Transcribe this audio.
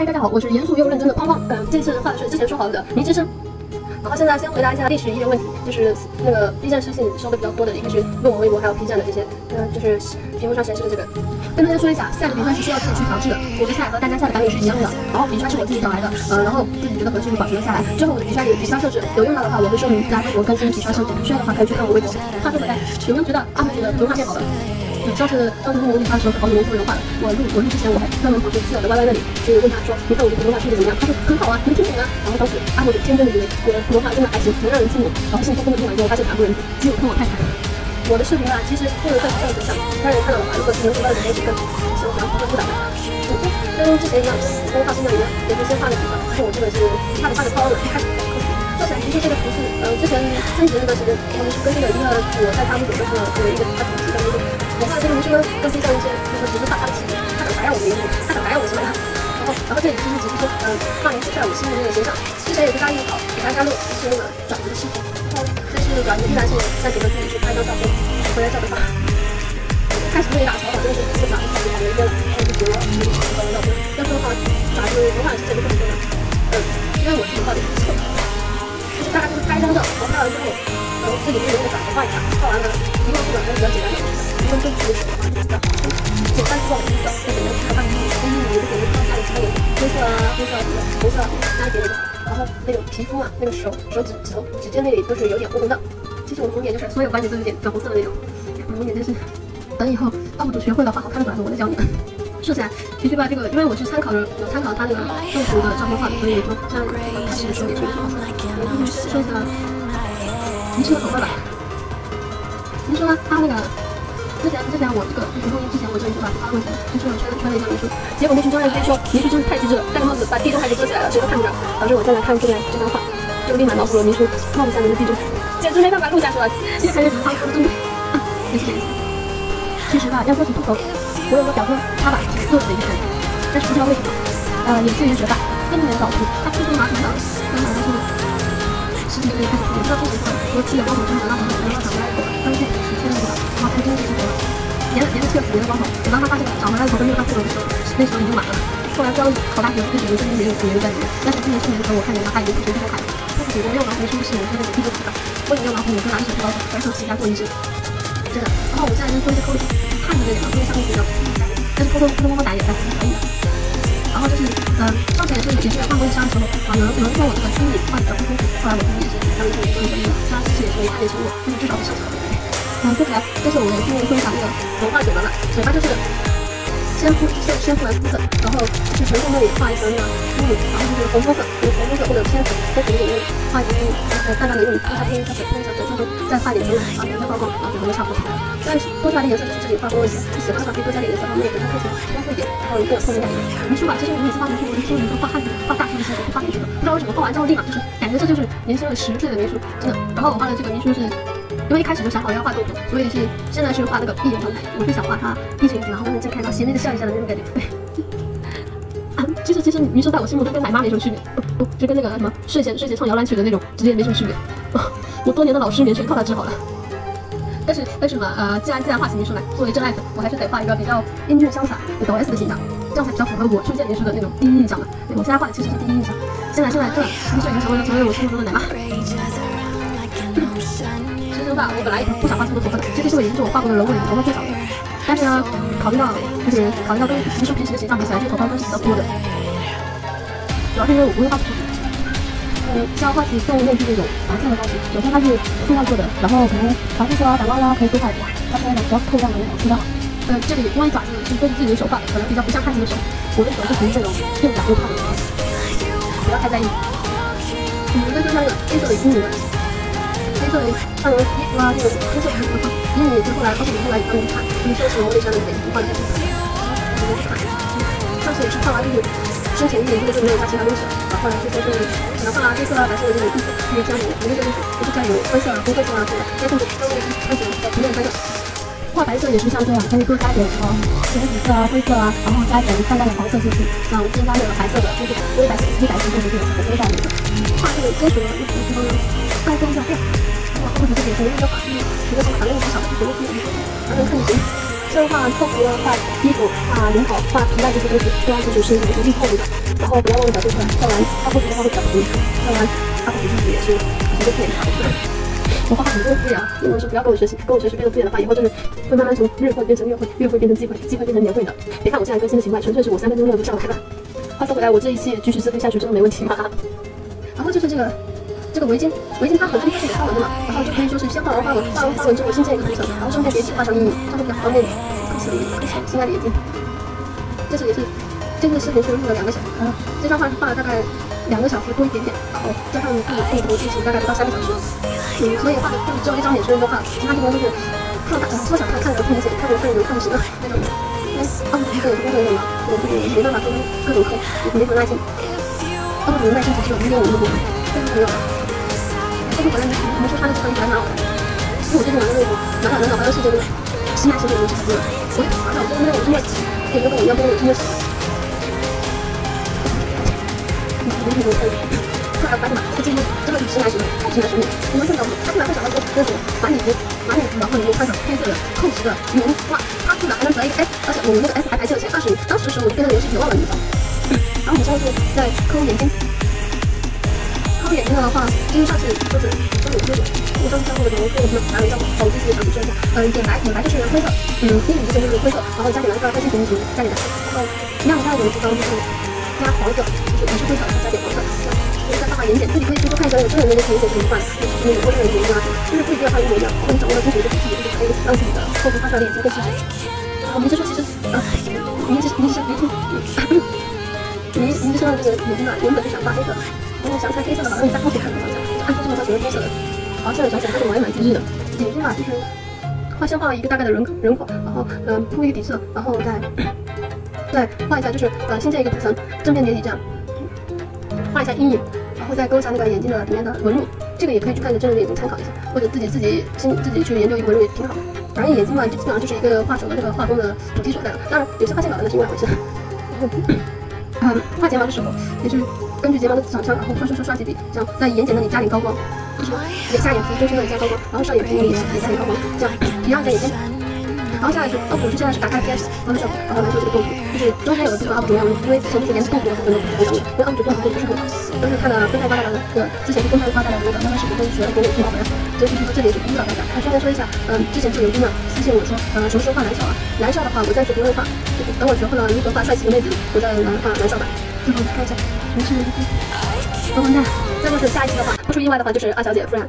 嗨，大家好，我是严肃又认真的框框。嗯，这次画的是之前说好的迷之声。然后现在先回答一下历史遗留问题，就是那个 B 站私信收的比较多的，一个是论文微博，还有 B 站的这些，嗯，就是屏幕上显示的这个。跟大家说一下，赛的笔刷是需要自己去调制的，我的菜和大家下的版本是一样的。然后笔刷是我自己找来的，呃，然后自己觉得合适就保存了下来。之后我的笔刷有笔刷设置，有用到的话我会说明大家微博更新笔刷设置，需要的话可以去看我微博。话说回来，有没有觉得 UP 主的图画变好了？上次上次录模拟画的时候，好久没做人画了。我录我录之前，我还专门跑去室友的 Y Y 那里去问他说：“你看我的普通话处理怎么样？”他说：“很好啊，能听懂啊。”然后当时阿莫就天真的以为我的普通话真的还行，能让人听懂。然后兴冲冲的听完之后，发现全部人只有跟我太太。我的视频啊，其实不能算是正分享，当然看到的话，如果是能做到的人，是更喜欢不会不打的。跟之前一样，跟画素描一样，也是先画的笔画，然后我这个是画着画着抛了，开始做起来其实这个图是，呃，之前春节那段时间，我们是更新了一个我在发布的时候有一个他主题的那个。我画的这个明星呢，更偏向一些，就是只是画他的气质，他想打扰我的名字，他想打扰我的喜欢他。然后，然后这里其实只是说，嗯，画明写在我心里面的形象。之前也是答应好给大家录，是那个转移的视频。然后，这是转移依然是在准备自己去拍一张照片，回来照着发。开始被打潮了，真的是不打，开始跑了一天了，然后就觉得自己拍张照片。要说的话，转移文化是这个不能说的，嗯，因为我自己画的也不错。就是大家就是拍张照，然后拍完之后，然后自己用那个转图画一下，画完了，一共基本上比较简单的。分钟就是的话，简单粗暴的一个，再简单粗暴的一个，再简单粗暴的一个，再简单粗暴的一个，灰色啊，灰色什么红色，加一点点，然后那种皮肤啊，那个手手指指头指尖那里都是有点红红的。其实我的红点就是所有关节都有点粉红色的那种，红点就是等以后 UP 主学会了画好看的短图，我再教你们。说起来，其实吧，这个因为我是参考了有参考他那个动图的照片画的，所以说这样开始说也是我先说一下您说的口味吧。您说他那个。之前之前我这个就是录音之前我就已经把发问题就是我圈圈了一下民宿，结果民宿专业非说民宿真是太机智了，戴个帽子把地中海给遮起来了，谁都看不着。导致我再来看这边这张画，就立马脑补了民宿帽子下面的地中海，简直没办法录下去了。越看越长，他说真的，没事没事。其实吧，要说起秃头，我有个表哥，他吧挺特别的一个人，但是不知道为什么，呃，也是一个学霸，天天早读，他初中马桶的，刚好就开始读，不知道为什么，说七点光头真的让他们长回来以后，发现十天了吧，哇，他真的是。连连着测试，连着光头。等到他发现长回来的头跟没有他秃头的时候，那时候已经晚了。后来刚考大学，那时候真的没有没有在里面。但是今年去年的时候，我看见他，他已经是学地中海了。我没有玩红书，是我是那个地中海的。我也没有玩红，我就拿一手高，白手起家做医生。真的。然后我现在就做一些抠的，看着这点嘛，因为上面比较但是偷偷偷偷摸摸打也还可以的。嗯，上次也是也是画婚纱的时候，啊，有人有人说我这个心里画的比较不舒服，后来我自己也是当时也做一个那个，他其实也是我看点成果，但是至少是上场的。嗯，说起来，这是我今天分享这个文化嘴巴嘛，嘴巴就是先敷先先敷完肤色，然后去唇部那里画一层那个阴影，然后就是红棕色，红棕色或者偏粉，在唇部里面画一点阴影，然后淡淡的用擦擦边擦粉喷一下粉之后，再画点唇彩，啊，再画光，然后就差不多。但是多出来的颜色就是这里画多一些，你喜欢的话可以多加点颜色，让那个它看起来丰富一点，然后一个透明感。你说吧，其实我每次画明星，我就说你都画汉子，画大叔的时候画明星的，不知道为什么画完之后立马就是感觉这就是年轻了十岁的明叔，真的。然后我画的这个明叔是。因为一开始就想好要画动作，所以是现在是画那个闭眼状态。我是想画他闭着眼睛，然后慢慢睁开，然后邪魅的笑一下的那种感觉。啊，其实其实明叔在我心目中跟奶妈没什么区别，不不就跟那个什么睡前睡前唱摇篮曲的那种直接没什么区别。我多年的老失眠全靠他治好了。但是但是嘛，呃，既然既然画起明叔来，作为真爱粉，我还是得画一个比较英俊潇洒、有抖 S 的形象，这样才比较符合我初见明叔的那种第一印象嘛。我现在画的其实是第一印象，现在现在这明叔已经成为了成为我心目中的奶妈。我本来不想画这么多头发的，这是我研究我画过的人物里头发最少的。但是呢，考虑到就是考虑到跟平时平时的形象比起来，这头发都是比较多的。主要是因为我不会画图。嗯，像画起动物面具这种白色的东西，首先它是塑料做的，然后可能防辐射啊、感光啊可以多画一点，它是那种比较透亮的那种塑料。呃，这里因为爪子是根据自己的手画的，可能比较不像汉子的手，我的手是属于这种又痒又胖的，不要太在意。嗯，再说那个黑色的阴影的。黑色的像衣服啊，这种黑色的衣服的，因为你是后来，包括你后来也帮你看，你修饰我那上的美图画的，我都看。上次也是画完就是深浅一点，这个就没有画其他东西了。然后后来这些是可能画黑色啊、白色的这种衣服，可以加油，我那个就是不是加油，灰色啊、灰色啊这种，加上稍微看起来比较平面拍照。画白色也是像这样，可以多加点什么浅紫色啊、灰色啊，然后加点淡淡的黄色进去，像添加那个白色的，就是灰白、色、黑白色这种颜色，微淡的。画这个接触的衣服的时候呢，高光要亮。或者这点可能比较好，一个什么反正不少，什么都可以，反正看你行。这画客服的画衣服、画领口、画皮带这些东西，都要就是是独立透明的。然后不要忘记就是画完画布图的话会长图，画完画布图自己也是一个变化。我画画很多次呀，如果说不要跟我学习，跟我学习变得敷衍的话，以后就是会慢慢从日会变成月会，月会变成季会，季会变成年会的。别看我现在更新的勤快，纯粹是我三分钟热度上来了。话说回来，我这一期继续自费下去真的没问题吗？然后就是这个。这个围巾，围巾它本身它是有花纹的嘛，然后就可以说是先画完花纹，画完花纹之后新建一个图层，然后顺便别起画上阴影，这样会比较方便扣起扣起心爱的眼睛。这次也是，这次视频是录了两个小时，这张画是画了大概两个小时多一点点，然后加上布布图进行大概不到三个小时，嗯，所以画的就只有一张脸是都画了，其他地方都是看大缩小看看着不明显，看着看着能看不行了那种。哎，二十几个也是工作人员嘛，我自己没办法跟各种课，也没什么耐心。二十几的耐心只有一点五度，非常没有。这回来你你说穿的这个还蛮好的，因为我最近玩的那个哪哪哪哪玩游戏这个心爱世界游戏太多了，我也玩了，我真的我真的有没有跟我一样跟我真的是，你你你你，快发现吧，这真的真的是心爱世界，太心爱世界，你们看到吗？他突然会想到说那种把你把你然后你又穿上黑色的扣子的羽绒哇，他突然还能得一个 S，而且我们那个 S 还排在前二十名，当时的时候我对那个游戏绝望了，你知道吗？然后我们现在就在抠眼睛。眼睛的话，因为上次就是都有这种，我上次上过的时候做的什么拿了一张好自己尝试一下。嗯，眼白眼白就是灰色，嗯，阴影就是灰色，然后加点了一个开心型型加点的，然后亮亮的地方就是加黄色，就是不是灰色，然后加点黄色。就是在画眼睑，自己可以去多看一下那个真人的那些眼睑怎么画，就是那个多人的眼睛啊，就是不一定要画一模一样，或者掌握了精准的技术，就可以让自己的后画出来的眼睛更细致。我们就说其实，啊，您这您这您您您这身上这个眼睛啊，原本是想画黑色。如果想看黑色的话，那你再后面看看方向，就按这么画成黑色的。好，现在想想，它这个也蛮机智的。眼睛嘛，就是画先画一个大概的人人口，然后嗯铺一个底色，然后再再画一下，就是呃新建一个图层，正面叠底这样，画一下阴影，然后再勾一下那个眼睛的里面的纹路。这个也可以去看一个真人的眼睛参考一下，或者自己自己亲自己去研究一个纹路也挺好。反正眼睛嘛，就基本上就是一个画手的这个画风的主题所在了。当然，有些画线稿的那是另外一回事。嗯，画睫毛的时候也是。根据睫毛的长长，然后刷刷刷刷几笔，这样在眼睑那里加点高光，就是眼下眼皮中心那里加高光，然后上眼皮那里也加点高光，这样提亮一下眼睛。然后下来是 UP 主，现在是打开 PS，然后上，然后来做这个动图，就是中间有的部分 UP 主要，因为之前几年动图的部分都不太因为 UP 主动图做的不是很好，都是看了分太发的那个，之前是分太发带来的那个慢慢视频，都学了国美听好回来，所以就是说这里是鼓励大家。那顺便说一下，嗯，之前就有一个私信我说，呃，什么时候画蓝少啊？蓝少的话，我暂时不会画，等我学会了如何画帅气的妹子，我再来画蓝少版。最后看一下，没事没事。然后那再就是下一期的话，不出意外的话就是二小姐夫人，